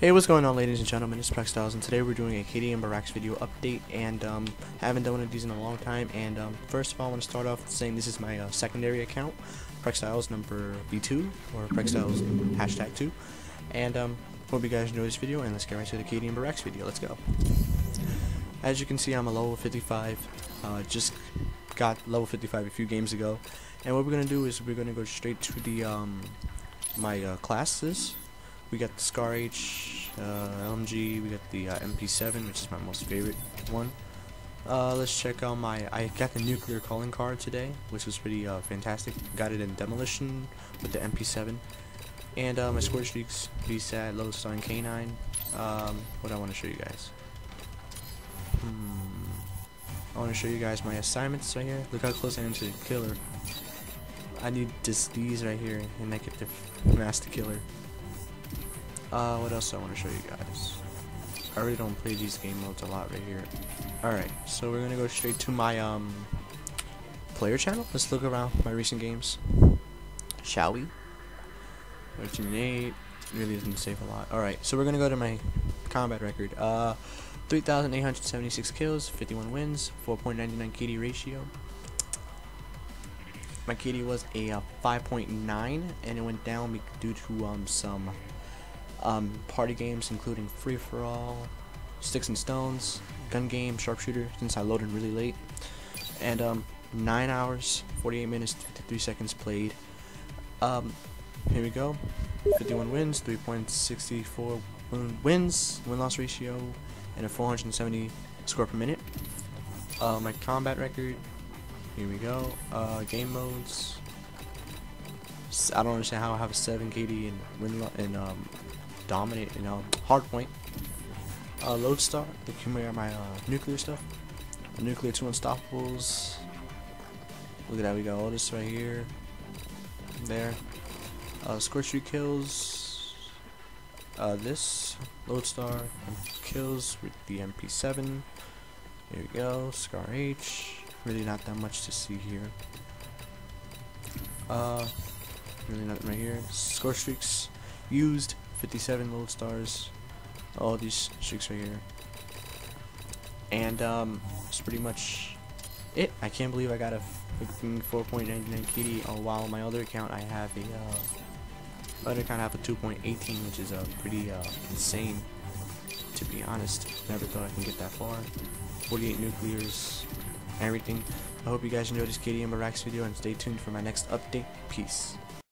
Hey, what's going on ladies and gentlemen, it's PreX Stylez and today we're doing a KD and video update and um, haven't done one of these in a long time and um, first of all I want to start off saying this is my uh, secondary account, PreX Stylez number V2 or PreX Stylez hashtag 2 and um, hope you guys enjoy this video and let's get right to the KD and video, let's go. As you can see I'm a level 55, uh, just got level 55 a few games ago. And what we're going to do is we're going to go straight to the um, my uh, classes we got the Scar H, uh, LMG, we got the uh, MP7, which is my most favorite one. Uh, let's check out my, I got the nuclear calling card today, which was pretty uh, fantastic. Got it in Demolition with the MP7. And uh, my score streaks, VSAT, Lodestar, and K9. Um, what I want to show you guys. Hmm. I want to show you guys my assignments right here. Look how close I am to the killer. I need just these right here, and I get the master killer. Uh, what else I want to show you guys? I really don't play these game modes a lot right here. Alright, so we're gonna go straight to my, um, player channel. Let's look around my recent games. Shall we? 13 and 8. Really doesn't save a lot. Alright, so we're gonna go to my combat record. Uh, 3,876 kills, 51 wins, 4.99 KD ratio. My KD was a uh, 5.9, and it went down due to um, some um, party games including Free For All, Sticks and Stones, Gun Game, Sharpshooter, since I loaded really late, and um, 9 hours, 48 minutes, 53 seconds played. Um, here we go. 51 wins, 3.64 wins, win-loss ratio, and a 470 score per minute. Uh, my combat record, here we go. Uh, game modes. I don't understand how I have a 7 KD in win in um, dominate, you know, hardpoint. Uh, Lodestar, the accumulate my uh, nuclear stuff. The nuclear two unstoppables. Look at that, we got all this right here. There. Uh, streak kills. Uh, this Lodestar kills with the MP7. Here we go, Scar H. Really not that much to see here. Uh, really nothing right here. Score streaks used 57 Lodestars. All these streaks right here. And um, that's pretty much it. I can't believe I got a 4.99 KD. Oh, while on my other account I have a uh, other account I have a 2.18, which is uh, pretty uh, insane. To be honest, never thought I can get that far. 48 nuclears, everything. I hope you guys enjoyed this KD and Barracks video and stay tuned for my next update. Peace.